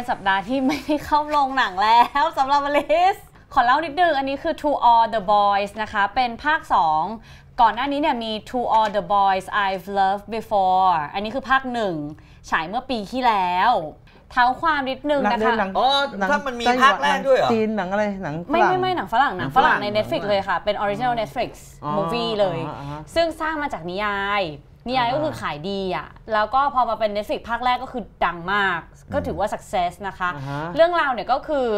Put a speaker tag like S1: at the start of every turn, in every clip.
S1: เป็นสัปดาห์ที่ไม่ได้เข้าโรงหนังแล้วสำหรับอลิสขอเล่านิดนึงอันนี้คือ To All the Boys นะคะ เป็นภาค 2 ก่อนหน้านี้เนี่ยมี To All the Boys I've Loved Before อันนี้คือภาคหนึ่งฉายเมื่อปีที่แล้วเท้าความนิดนึง
S2: หนัง
S1: นะ
S2: เรื่อง
S1: คะ
S2: หนัง
S3: อ๋อ
S2: หนัง
S3: ถ้ามันมี
S2: ไต้
S3: ภาคแรกด้วยเหรอ
S2: จีนหนังอะไร หนัง
S1: ไม่
S2: ฝรั่
S1: ไม่
S2: ง
S1: ไม่หนังฝรั่งหนัง
S2: หนัง
S1: ฝรั่ง
S2: ฝรั่ง
S1: ใน
S2: เหรอ
S1: Netflix เลยค่ะ เป็น Original Netflix
S2: อ๋อ
S1: Movie เลย
S2: อ่าอ่า
S1: ซึ่งสร้างมาจากนิยาย นิยายก็คือขายดีอะ แล้วก็พอมาเป็น Netflix ภาคแรกก็คือดังมาก ก็ถือว่า success นะคะ
S2: อ่าฮะ
S1: เรื่องราวเนี่ยก็คือ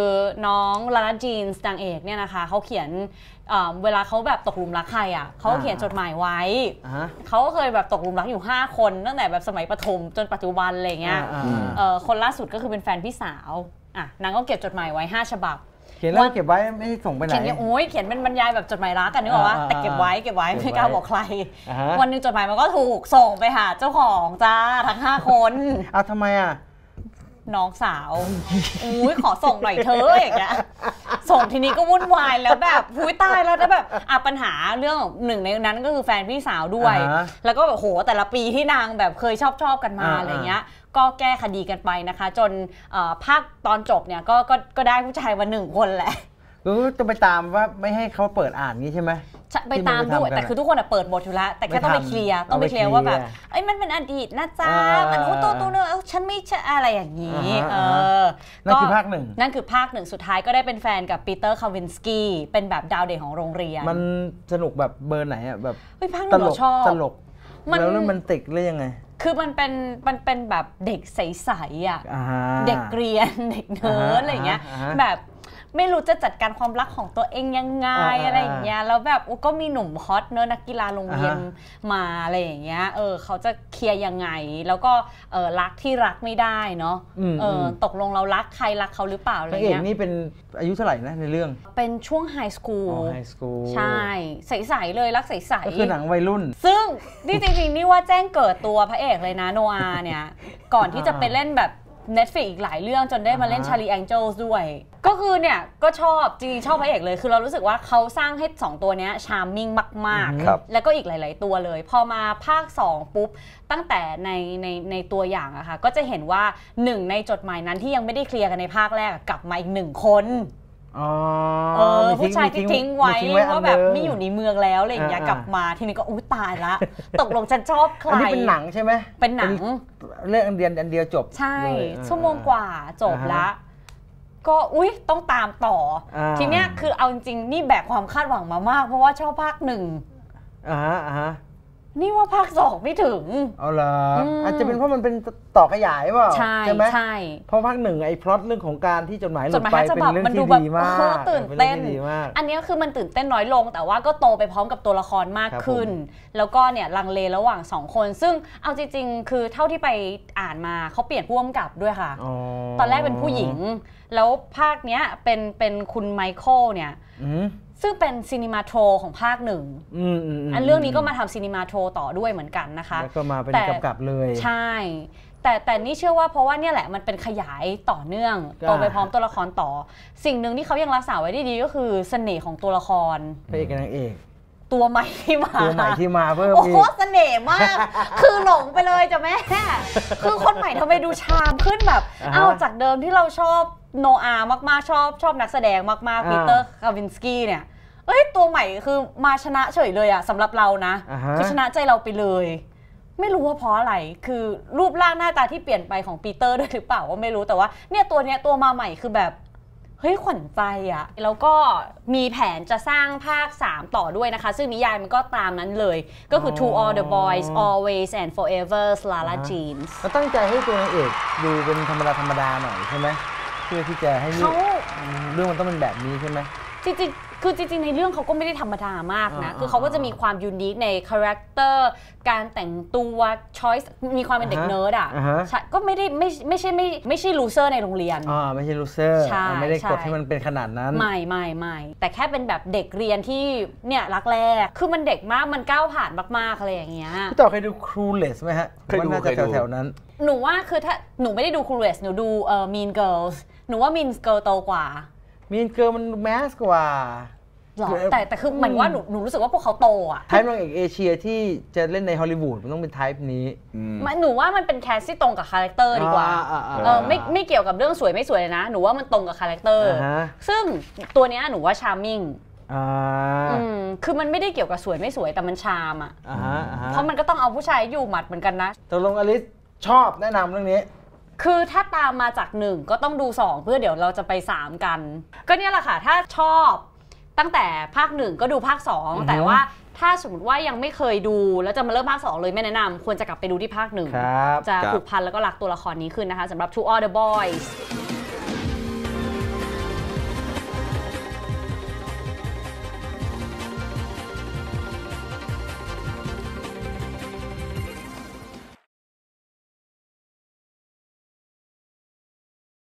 S1: น้องลาลาจีนส์นางเอกเนี่ยนะคะเขาเขียนเอ่อเวลาเขาแบบตกหลุมรักใครอะเขาก็เขียนจดหมายไว้
S2: อ่าฮะ
S1: เขาก็เคยแบบตกหลุมรักอยู่ 5 คนตั้งแต่แบบสมัยประถมจนปัจจุบันอะไรเงี้ย
S2: อ่าอ่า
S1: เอ่อคนล่าสุดก็คือเป็นแฟนพี่สาวอะนางก็เก็บจดหมายไว้ 5 ฉบับ
S2: เขียนแล้วเก็บไว้ไม่ให้ส่งไปไหน
S1: เขียนเนี่ยโอ้ยเขียนเป็นบรรยายแบบจดหมายรักกันนึกออกว่า
S2: อ่า
S1: แต่เก็บไว้เก็บไว้
S2: เก็บไว้
S1: ไม่กล้าบอกใคร
S2: อ่าฮะ
S1: วันหนึงจดหมายมันก็ถูกส่งไปหาเจ้าของจ้าทั้ง 5 คน
S2: เอาทำไมอะ
S1: น้องสาวอุ้ยขอส่งหน่อยเธอะอย่างเงี้ยส่งทีนี้ก็วุ่นวายแล้วแบบหุยตายแล้วแล้วแบบอะปัญหาเรื่องหนึ่งในนั้นก็คือแฟนพี่สาวด้วย
S2: อ่าฮะ
S1: แล้วก็แบบโหแต่ละปีที่นางแบบเคยชอบชอบกันมา
S2: อ่า
S1: อะไรเงี้ย ก็แก้คดีกันไปนะคะ จนเอ่อภาคตอนจบเนี่ยก็ก็ก็ได้ผู้ชายมาหนึ่งคนแหละ
S2: ก็จะไปตามว่าไม่ให้เขาเปิดอ่านงี้ใช่ไหม
S1: ใช่ ไป
S2: ที่มัน
S1: ตาม
S2: ไปทำ
S1: ด้วย
S2: กัน
S1: แต่คือทุกคนอะเปิดหมดอยู่แล้ว แต่แค่ต้องไป
S2: ไม่ทำ
S1: เคลียร์
S2: เอา
S1: ต้องไป
S2: ไป
S1: เคลียร์ว่าแบบ
S2: เคลียร์
S1: เอ้ยมันเป็นอดีตนะจ๊ะ
S2: อ่ามั
S1: มันอู้ตัวตัวเนอะฉันไม่ใช่อะไรอย่างนี้
S2: อ่าฮะ
S1: เออ
S2: นั่นคือภาคหนึ่ง
S1: นั่นคือภาคหนึ่งสุดท้ายก็ได้เป็นแฟนกับปีเตอร์คาวินสกี้เป็นแบบดาวเด่นของโรงเรียน
S2: มันสนุกแบบเบอร์ไหนอะแบบ
S1: เฮ้ยภาคห
S2: ต
S1: นึ่งเรา
S2: ก็
S1: ชอบ
S2: ตลก
S1: มัน
S2: แล้วแล้วมันติกหรือยังไง
S1: คือมันเป็นมันเป็นแบบเด็กใสๆอะ
S2: อ่า
S1: เด็กเรียนเด็กเนิร์ด
S2: อ่าฮะ
S1: อะไรอย่างเงี้ย
S2: อ่าฮะ
S1: แบบ ไม่รู้จะจัดการความรักของตัวเองยังไง
S2: อ่าอ่า
S1: อะไรอย่างเงี้ยแล้วแบบอุ๊ยก็มีหนุ่มฮอตเนอะนักกีฬาโรงเรียน
S2: อ่าฮะ
S1: มาอะไรอย่างเงี้ยเออเขาจะเคลียร์ยังไง แล้วก็เออรักที่รักไม่ได้เนาะ
S2: อืม
S1: เอออ
S2: ม
S1: ตกลงเรารักใครรักเขาหรือเปล่าอะไร
S2: พระเอก
S1: เงี้ย
S2: นี่เป็นอายุเท่าไหร่นะในเรื่อง
S1: เป็นช่วง
S2: high school high school
S1: ใช่ใสๆเลยรักใสๆ
S2: ก็คือหนังวัยรุ่น
S1: ซึ่งนี่จริงๆนี่ว่าแจ้งเกิดตัวพระเอกเลยนะโนอาเนี่ยก่อนที่จะไปเล่นแบบ Netflix อีกหลายเรื่องจนได้มาเล่น
S2: อ่าฮะ
S1: Charlie Angels ด้วย ก็คือเนี่ย ก็ชอบ จริงๆ ชอบพระเอกเลย คือเรารู้สึกว่าเขาสร้างให้ 2 ตัวเนี้ย charmingมาก
S3: ครับ
S1: ๆ แล้วก็อีกหลาย ๆ ตัวเลย พอมาภาค 2 ปุ๊บ ตั้งแต่ในในในตัวอย่างอะค่ะ ก็จะเห็นว่าหนึ่งในจดหมายนั้นที่ยังไม่ได้เคลียร์กันในภาคแรกอะกลับมาอีกหนึ่งคน
S2: อ๋อ
S1: เออ
S2: มี
S1: ผู้ชายที่ทิ้งไว้
S2: มีทิ้
S1: ว่าแบบ
S2: นหนึ่ง
S1: ไม่อยู่ในเมืองแล้วอะไรอย่างเงี้ย
S2: อ่าๆ
S1: กลับมาทีนี้ก็อุ้ยตายละ ตกลงฉันชอบใคร
S2: อันนี้เป็นหนังใช่ไหม
S1: เป็นหนัง
S2: เรื่องอันเดียวอันเดียวจบ
S1: ใช่
S2: เลยอ่า
S1: ชั่วโมงกว่าจบ
S2: อ่าฮะ
S1: ละก็อุ้ยต้องตามต่ออา ทีเนี้ยคือเอาจริงๆนี่แบกความคาดหวังมามาก เพราะว่าชอบภาคหนึ่ง
S2: อ่าฮะอ่าฮะ
S1: นี่ว่าภาคสองไม่ถึง
S2: เอาเหรออ
S1: ม
S2: อาจจะเป็นเพราะมันเป็นต่อขยายเปล่า
S1: ใช่
S2: ไหม
S1: ใช่
S2: เพราะภาคหนึ่งไอ้พล็อตเรื่องของการที่จดหมายห
S1: จ
S2: ลุ
S1: ด
S2: ด
S1: หมาย
S2: ไป
S1: ให้ฉ
S2: เป็น
S1: บับ
S2: เรื่อง
S1: มันดู
S2: ที่
S1: แบบ
S2: ดีมา
S1: โอ้
S2: ก
S1: โหตื่น
S2: ป็
S1: เต้น
S2: รื่องที่ดีมาก
S1: อันเนี้ยคือมันตื่นเต้นน้อยลง แต่ว่าก็โตไปพร้อมกับตัวละครมาก
S2: ครับ
S1: ขึ้น แล้วก็เนี่ยลังเลระหว่างสองคน ซึ่งเอาจริงๆ คือเท่าที่ไปอ่านมาเขาเปลี่ยนผู้กำกับด้วยค่ะ ตอนแรกเป็นผู้หญิง แล้วภาคเนี้ยเป็นเป็นคุณไมเคิลเนี่ย
S2: อืม
S1: ซึ่งเป็น cinemato ของภาคหนึ่ง
S2: อืมอืม
S1: อันเรื่องนี้ก็มาทำ cinemato ต่อด้วยเหมือนกันนะคะ
S2: แล้วก็มาเป็น
S1: แต่
S2: กำกับเลย
S1: ใช่ แต่แต่นี่เชื่อว่าเพราะว่าเนี่ยแหละมันเป็นขยายต่อเนื่อง
S2: อ่า
S1: โตไปพร้อมตัวละครต่อ สิ่งหนึ่งที่เขายังรักษาไว้ได้ดีก็คือเสน่ห์ของตัวละคร
S2: พระเอกกับนางเอก
S1: ตัวใหม่ที่มา
S2: ตัวใหม่ที่มาเพิ่ม
S1: โอ้
S2: อีก
S1: โหเสน่ห์มาก คือหลงไปเลยจ้ะแม่ คือคนใหม่ทำไมดู charm ขึ้นแบบ
S2: อ่าฮะ
S1: เอาจากเดิมที่เราชอบโนอามากๆชอบชอบนักแสดงมากๆ
S2: อ่า
S1: ปีเตอร์คาวินสกี้เนี่ยเอ้ยตัวใหม่คือมาชนะเฉยเลยอะสำหรับเรานะ
S2: อ่าฮะ
S1: คือชนะใจเราไปเลย ไม่รู้ว่าเพราะอะไร คือรูปร่างหน้าตาที่เปลี่ยนไปของปีเตอร์ด้วยหรือเปล่าว่าไม่รู้แต่ว่าเนี่ยตัวเนี้ยตัวมาใหม่คือแบบเฮ้ยขวัญใจอะแล้วก็มีแผนจะสร้างภาค 3 ต่อด้วยนะคะ ซึ่งนิยายมันก็ตามนั้นเลย ก็คือ To All the Boys Always and Forever Lara Jeans
S2: เราตั้งใจให้ตัวนางเอกดูเป็นธรรมดาธรรมดาหน่อยใช่ไหมเพื่อที่จะให้เรื่อง
S1: เขา
S2: เรื่องมันต้องเป็นแบบนี้ใช่ไหม
S1: จริงๆ คือจริงๆ ในเรื่องเขาก็ไม่ได้ธรรมดามากนะ
S2: อ่า
S1: คือเขาก็จะมีความ unique ใน character การแต่งตัว choice มีความเป็นเด็ก
S2: อ่าฮะ
S1: เนิร์ดอะ
S2: อ่าฮะ
S1: ใช่ก็ไม่ได้ไม่ไม่ใช่ไม่ไม่ใช่ loser ในโรงเรียน
S2: อ่าไม่ใช่ loser
S1: ใช่
S2: ไม่ได้
S1: ใช่
S2: กดให้มันเป็นขนาดนั้น
S1: ไม่ไม่ไม่แต่แค่เป็นแบบเด็กเรียนที่เนี่ยรักแรกคือมันเด็กมากมันก้าวผ่านมากๆอะไรอย่างเงี้ย
S2: พี่ต่อเคยดู Clueless ไหมฮะ
S3: เคยดู
S2: ว่าน่าจะ
S3: เคยดู
S2: แถวๆนั้น
S1: หนูว่าคือถ้าหนูไม่ได้ดู Clueless หนูดูเอ่อ Mean Girls หนูว่า Mean Girl โตกว่า
S2: Mean Girl มัน mass กว่า
S1: หรอแต่แต่คือเหมือนว่าหนูหนูรู้สึกว่าพวกเขาโตอะ
S2: type นางเอกเอเชียที่จะเล่นในฮอลลีวูดมันต้องเป็น type นี้
S3: อืม
S1: มันหนูว่ามันเป็น cast ที่ตรงกับ character ดีกว่า
S2: อ่าอ่าอ่า
S1: เออไม่ไม่เกี่ยวกับเรื่องสวยไม่สวยเลยนะ หนูว่ามันตรงกับ character อ่า
S2: ฮะ
S1: ซึ่งตัวเนี้ยหนูว่า charming
S2: อ่า
S1: อืมคือมันไม่ได้เกี่ยวกับสวยไม่สวยแต่มัน charm อะ
S2: อ่าฮะอ่าฮะ
S1: เพราะมันก็ต้องเอาผู้ชายอยู่หมัดเหมือนกันนะ
S2: ตกลงอลิสชอบแนะนำเรื่องนี้
S1: คือถ้าตามมาจากหนึ่งก็ต้องดู 2 เพื่อเดี๋ยวเราจะไป 3 กัน ก็เนี่ยแหละค่ะ ถ้าชอบตั้งแต่ภาคหนึ่งก็ดูภาค 2
S2: อือฮึ
S1: แต่ว่าถ้าสมมติว่ายังไม่เคยดูแล้วจะมาเริ่มภาค 2 เลยไม่แนะนำควรจะกลับไปดูที่ภาคหนึ่ง
S2: ครับ
S1: จะ
S3: ครับ
S1: ผูกพันแล้วก็รักตัวละครนี้ขึ้นนะคะสำหรับ To All the Boys